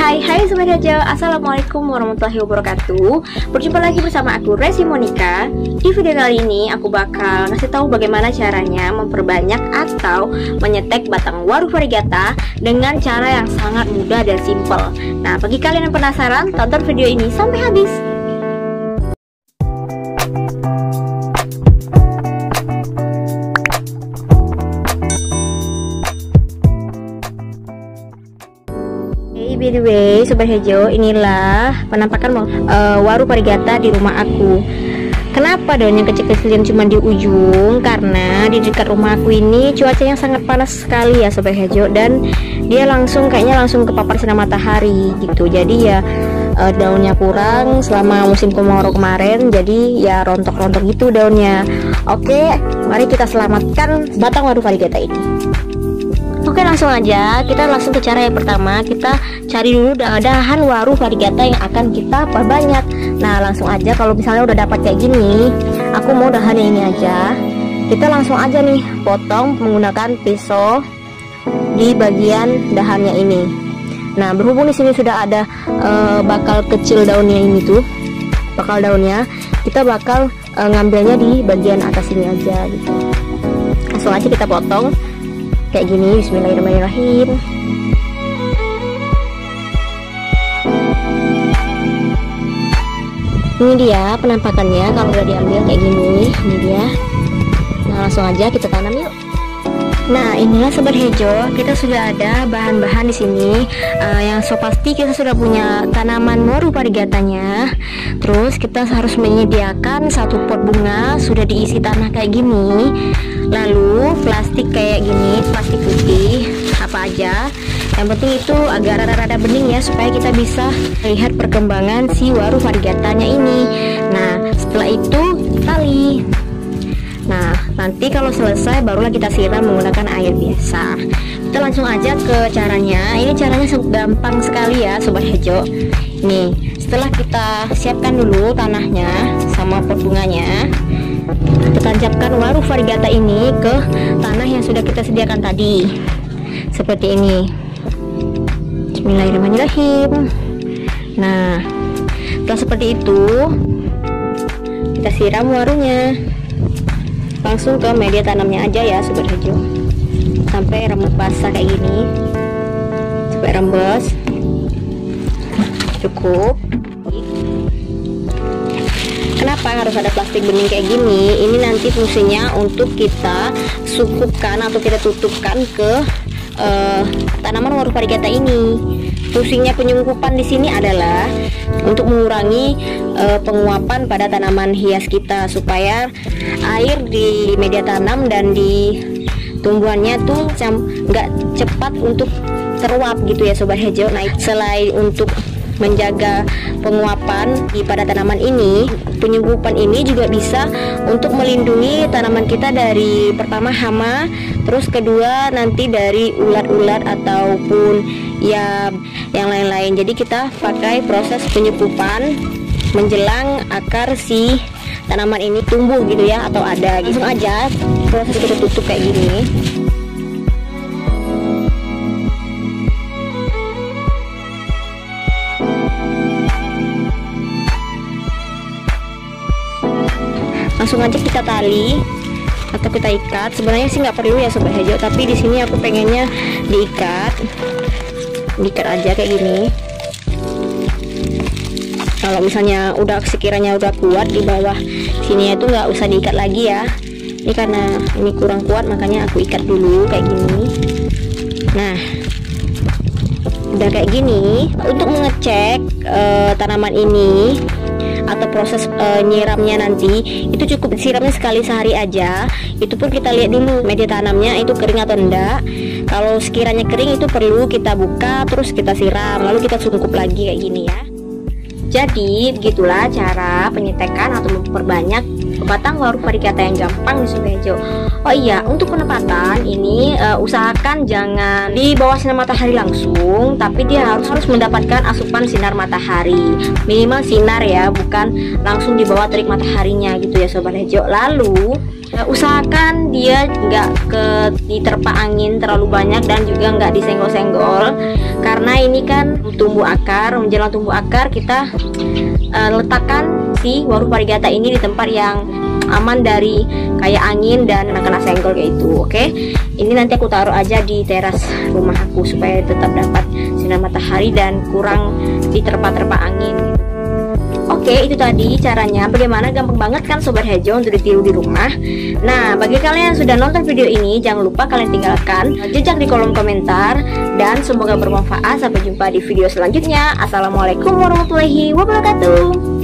hai hai Sobat Hajo Assalamualaikum warahmatullahi wabarakatuh. Berjumpa lagi bersama aku Resi Monica. Di video kali ini aku bakal ngasih tahu bagaimana caranya memperbanyak atau menyetek batang waru varigata Dengan cara yang sangat mudah dan simple. Nah bagi kalian yang penasaran tonton video ini sampai habis the way, Sobat Hejo, inilah penampakan uh, waru parigata di rumah aku. Kenapa daunnya kecil-kecilan cuma di ujung? Karena di dekat rumah aku ini cuacanya sangat panas sekali ya Sobat Hejo dan dia langsung kayaknya langsung kepapar sinar matahari gitu. Jadi ya uh, daunnya kurang selama musim kemarau kemarin jadi ya rontok-rontok gitu daunnya. Oke, mari kita selamatkan batang waru varigata ini. Oke langsung aja. Kita langsung ke cara yang pertama. Kita cari dulu dahan waru varigata yang akan kita perbanyak. Nah langsung aja. Kalau misalnya udah dapat kayak gini aku mau dahan ini aja. Kita langsung aja nih potong menggunakan pisau di bagian dahannya ini. Nah berhubung di sini sudah ada uh, bakal kecil daunnya ini tuh bakal daunnya kita bakal uh, ngambilnya di bagian atas ini aja gitu. Langsung aja kita potong kayak gini bismillahirrahmanirrahim. Ini dia penampakannya kalau udah diambil kayak gini. Ini dia. Nah langsung aja kita tanam yuk Nah inilah sobat hijau kita sudah ada bahan-bahan di sini uh, yang so pasti kita sudah punya tanaman moru parigatanya. Terus kita harus menyediakan satu pot bunga sudah diisi tanah kayak gini. Lalu plastik kayak gini, plastik putih apa aja. Yang penting itu agak rada-rada bening ya supaya kita bisa melihat perkembangan si waru varigatanya ini. Nah setelah itu tali. Nanti kalau selesai barulah kita siram menggunakan air biasa. Kita langsung aja ke caranya. Ini caranya gampang sekali ya, sobat hijau. Nih, setelah kita siapkan dulu tanahnya sama pot bunganya, kita tancapkan waru varigata ini ke tanah yang sudah kita sediakan tadi. Seperti ini. Bismillahirrahmanirrahim. Nah, setelah seperti itu, kita siram warunya langsung ke media tanamnya aja ya sobat hijau. Sampai rembes basah kayak gini. Sampai rembes. Cukup. Kenapa harus ada plastik bening kayak gini? Ini nanti fungsinya untuk kita sukupkan atau kita tutupkan ke uh, tanaman waru varigata ini fungsinya penyungkupan di sini adalah untuk mengurangi uh, penguapan pada tanaman hias kita supaya air di media tanam dan di tumbuhannya tuh nggak cepat untuk teruap gitu ya sobat hijau. Nah selain untuk menjaga penguapan di pada tanaman ini penyungkupan ini juga bisa untuk melindungi tanaman kita dari pertama hama terus kedua nanti dari ulat-ulat ataupun ya yang lain-lain. Jadi kita pakai proses penyukupan menjelang akar si tanaman ini tumbuh gitu ya atau ada. Langsung aja proses kita tutup kayak gini langsung aja kita tali atau kita ikat. Sebenarnya sih nggak perlu ya sobat hijau tapi di sini aku pengennya diikat. Diikat aja kayak gini. Kalau misalnya udah sekiranya udah kuat di bawah sini itu nggak usah diikat lagi ya. Ini karena ini kurang kuat makanya aku ikat dulu kayak gini. Nah udah kayak gini. Untuk mengecek uh, tanaman ini atau proses e, nyiramnya nanti itu cukup siramnya sekali sehari aja. Itu pun kita lihat dulu media tanamnya itu kering atau enggak. Kalau sekiranya kering itu perlu kita buka terus kita siram lalu kita sungkup lagi kayak gini ya. Jadi begitulah cara penyetekan atau memperbanyak batang waru parigata yang gampang di Hejo. Oh iya, untuk penempatan ini uh, usahakan jangan di bawah sinar matahari langsung, tapi dia harus harus mendapatkan asupan sinar matahari. Minimal sinar ya, bukan langsung di bawah terik mataharinya gitu ya Sobat Hejo. Lalu uh, usahakan dia nggak ke diterpa angin terlalu banyak dan juga nggak disenggol-senggol karena ini kan tumbuh akar menjelang tumbuh akar kita uh, letakkan si waru parigata ini di tempat yang aman dari kayak angin dan kena senggol kayak itu oke? Okay? ini nanti aku taruh aja di teras rumah aku supaya tetap dapat sinar matahari dan kurang diterpa-terpa angin. Oke itu tadi caranya. Bagaimana? Gampang banget kan Sobat Hejo untuk ditiru di rumah. Nah bagi kalian yang sudah nonton video ini jangan lupa kalian tinggalkan jejak di kolom komentar. Dan semoga bermanfaat. Sampai jumpa di video selanjutnya. Assalamualaikum warahmatullahi wabarakatuh